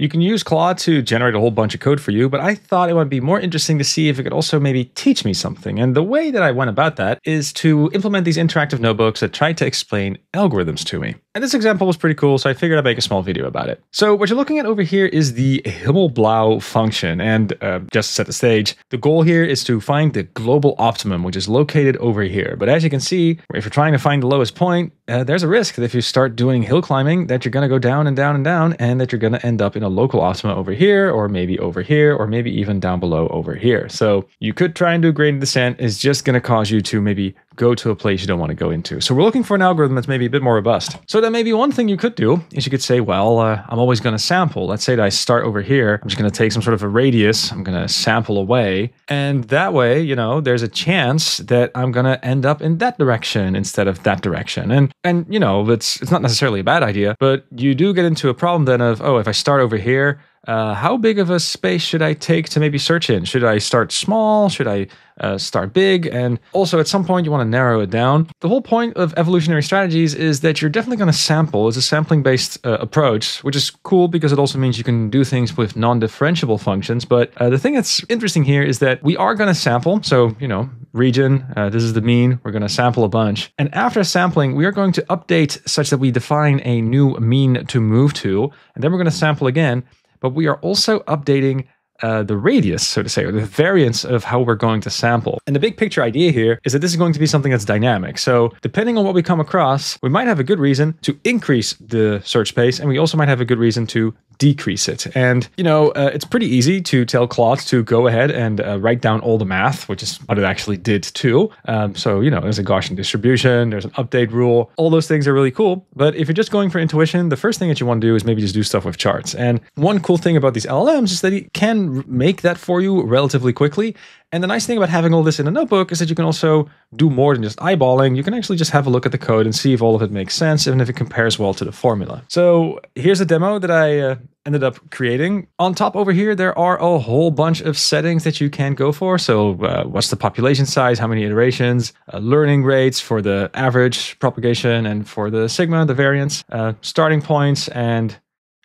You can use Claude to generate a whole bunch of code for you, but I thought it would be more interesting to see if it could also maybe teach me something. And the way that I went about that is to implement these interactive notebooks that try to explain algorithms to me. And this example was pretty cool, so I figured I'd make a small video about it. So what you're looking at over here is the Himmelblau function. And uh, just to set the stage, the goal here is to find the global optimum, which is located over here. But as you can see, if you're trying to find the lowest point, uh, there's a risk that if you start doing hill climbing, that you're going to go down and down and down, and that you're going to end up in a local optima over here, or maybe over here, or maybe even down below over here. So you could try and do gradient descent. It's just going to cause you to maybe go to a place you don't want to go into. So we're looking for an algorithm that's maybe a bit more robust. So that maybe one thing you could do is you could say, well, uh, I'm always going to sample. Let's say that I start over here. I'm just going to take some sort of a radius. I'm going to sample away. And that way, you know, there's a chance that I'm going to end up in that direction instead of that direction. And, and you know, it's, it's not necessarily a bad idea, but you do get into a problem then of, oh, if I start over here, uh, how big of a space should I take to maybe search in? Should I start small? Should I uh, start big? And also, at some point, you want to narrow it down. The whole point of evolutionary strategies is that you're definitely going to sample. It's a sampling based uh, approach, which is cool because it also means you can do things with non differentiable functions. But uh, the thing that's interesting here is that we are going to sample. So, you know, region, uh, this is the mean. We're going to sample a bunch. And after sampling, we are going to update such that we define a new mean to move to. And then we're going to sample again but we are also updating uh, the radius, so to say, or the variance of how we're going to sample. And the big picture idea here is that this is going to be something that's dynamic. So depending on what we come across, we might have a good reason to increase the search space, and we also might have a good reason to decrease it. And, you know, uh, it's pretty easy to tell Claude to go ahead and uh, write down all the math, which is what it actually did too. Um, so, you know, there's a Gaussian distribution, there's an update rule. All those things are really cool. But if you're just going for intuition, the first thing that you want to do is maybe just do stuff with charts. And one cool thing about these LLMs is that it can make that for you relatively quickly. And the nice thing about having all this in a notebook is that you can also do more than just eyeballing. You can actually just have a look at the code and see if all of it makes sense, even if it compares well to the formula. So here's a demo that I uh, ended up creating. On top over here, there are a whole bunch of settings that you can go for. So uh, what's the population size, how many iterations, uh, learning rates for the average propagation and for the sigma, the variance, uh, starting points, and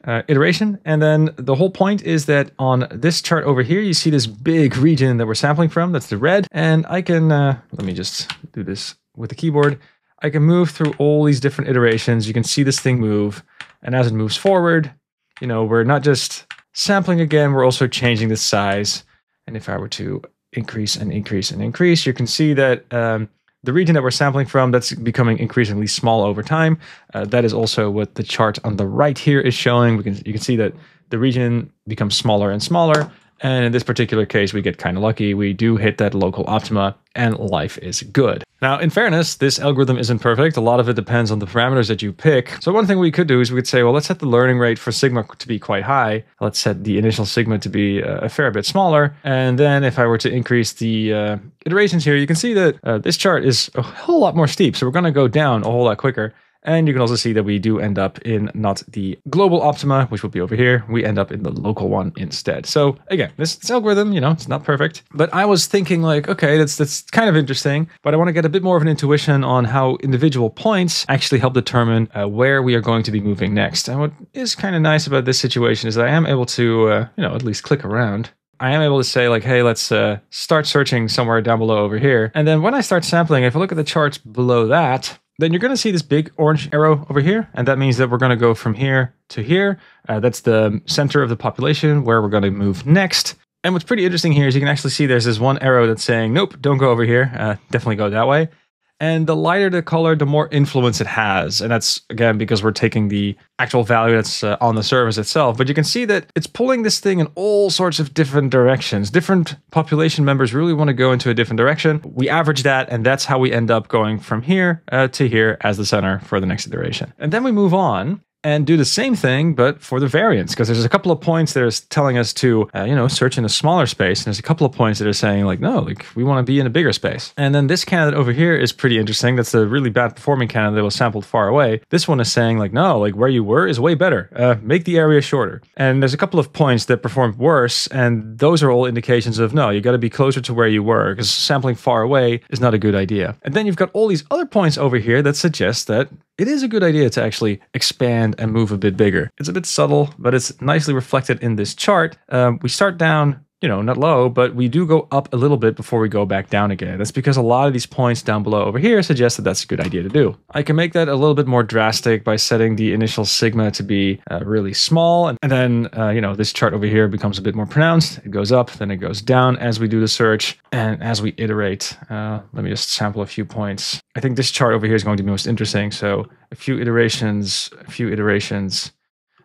uh, iteration. And then the whole point is that on this chart over here, you see this big region that we're sampling from. That's the red. And I can, uh, let me just do this with the keyboard. I can move through all these different iterations. You can see this thing move. And as it moves forward, you know, we're not just sampling again, we're also changing the size. And if I were to increase and increase and increase, you can see that um, the region that we're sampling from, that's becoming increasingly small over time. Uh, that is also what the chart on the right here is showing. Can, you can see that the region becomes smaller and smaller. And in this particular case, we get kind of lucky. We do hit that local optima and life is good. Now, in fairness, this algorithm isn't perfect. A lot of it depends on the parameters that you pick. So one thing we could do is we could say, well, let's set the learning rate for sigma to be quite high. Let's set the initial sigma to be uh, a fair bit smaller. And then if I were to increase the uh, iterations here, you can see that uh, this chart is a whole lot more steep. So we're going to go down a whole lot quicker. And you can also see that we do end up in not the global optima, which will be over here. We end up in the local one instead. So again, this, this algorithm, you know, it's not perfect, but I was thinking like, okay, that's, that's kind of interesting, but I want to get a bit more of an intuition on how individual points actually help determine uh, where we are going to be moving next. And what is kind of nice about this situation is that I am able to, uh, you know, at least click around I am able to say like, hey, let's uh, start searching somewhere down below over here. And then when I start sampling, if I look at the charts below that, then you're going to see this big orange arrow over here. And that means that we're going to go from here to here. Uh, that's the center of the population where we're going to move next. And what's pretty interesting here is you can actually see there's this one arrow that's saying, nope, don't go over here. Uh, definitely go that way. And the lighter the color, the more influence it has. And that's, again, because we're taking the actual value that's uh, on the service itself. But you can see that it's pulling this thing in all sorts of different directions. Different population members really want to go into a different direction. We average that, and that's how we end up going from here uh, to here as the center for the next iteration. And then we move on and do the same thing, but for the variance, because there's a couple of points that are telling us to, uh, you know, search in a smaller space, and there's a couple of points that are saying like, no, like we want to be in a bigger space. And then this candidate over here is pretty interesting. That's a really bad performing candidate that was sampled far away. This one is saying like, no, like where you were is way better. Uh, make the area shorter. And there's a couple of points that performed worse, and those are all indications of no, you got to be closer to where you were, because sampling far away is not a good idea. And then you've got all these other points over here that suggest that it is a good idea to actually expand and move a bit bigger. It's a bit subtle, but it's nicely reflected in this chart. Um, we start down you know, not low, but we do go up a little bit before we go back down again. That's because a lot of these points down below over here suggest that that's a good idea to do. I can make that a little bit more drastic by setting the initial sigma to be uh, really small. And, then, uh, you know, this chart over here becomes a bit more pronounced. It goes up, then it goes down as we do the search. And as we iterate, uh, let me just sample a few points. I think this chart over here is going to be most interesting. So a few iterations, a few iterations.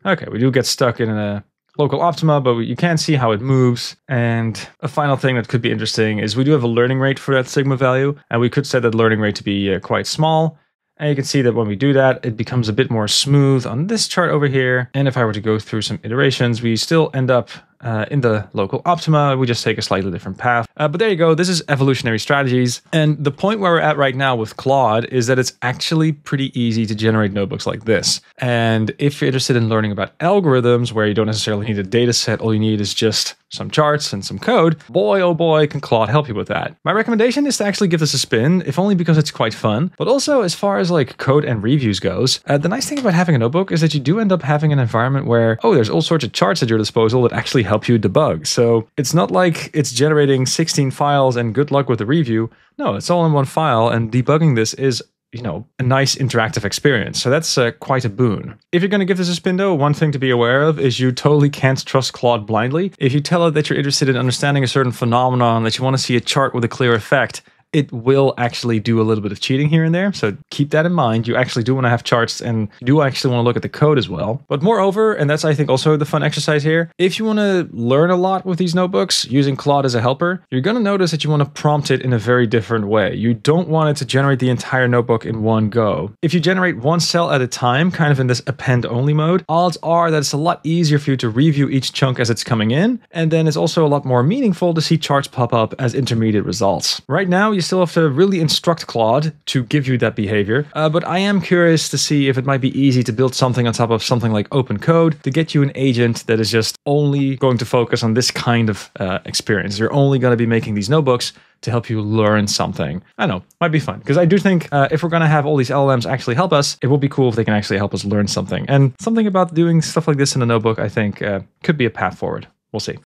Okay, we do get stuck in a local optima, but you can see how it moves. And a final thing that could be interesting is we do have a learning rate for that sigma value, and we could set that learning rate to be uh, quite small. And you can see that when we do that, it becomes a bit more smooth on this chart over here. And if I were to go through some iterations, we still end up uh, in the local optima. We just take a slightly different path. Uh, but there you go. This is evolutionary strategies. And the point where we're at right now with Claude is that it's actually pretty easy to generate notebooks like this. And if you're interested in learning about algorithms where you don't necessarily need a data set, all you need is just some charts and some code, boy oh boy can Claude help you with that. My recommendation is to actually give this a spin, if only because it's quite fun, but also as far as like code and reviews goes, uh, the nice thing about having a notebook is that you do end up having an environment where, oh, there's all sorts of charts at your disposal that actually help you debug. So it's not like it's generating 16 files and good luck with the review. No, it's all in one file, and debugging this is you know, a nice interactive experience. So that's uh, quite a boon. If you're going to give this a spin, though, one thing to be aware of is you totally can't trust Claude blindly. If you tell it that you're interested in understanding a certain phenomenon, that you want to see a chart with a clear effect, it will actually do a little bit of cheating here and there. So keep that in mind. You actually do want to have charts and you do actually want to look at the code as well. But moreover, and that's I think also the fun exercise here, if you want to learn a lot with these notebooks using Claude as a helper, you're going to notice that you want to prompt it in a very different way. You don't want it to generate the entire notebook in one go. If you generate one cell at a time, kind of in this append only mode, odds are that it's a lot easier for you to review each chunk as it's coming in. And then it's also a lot more meaningful to see charts pop up as intermediate results. Right now, you still have to really instruct Claude to give you that behavior. Uh, but I am curious to see if it might be easy to build something on top of something like OpenCode to get you an agent that is just only going to focus on this kind of uh, experience. You're only going to be making these notebooks to help you learn something. I know, might be fun because I do think uh, if we're going to have all these LLMs actually help us, it will be cool if they can actually help us learn something. And something about doing stuff like this in a notebook, I think, uh, could be a path forward. We'll see.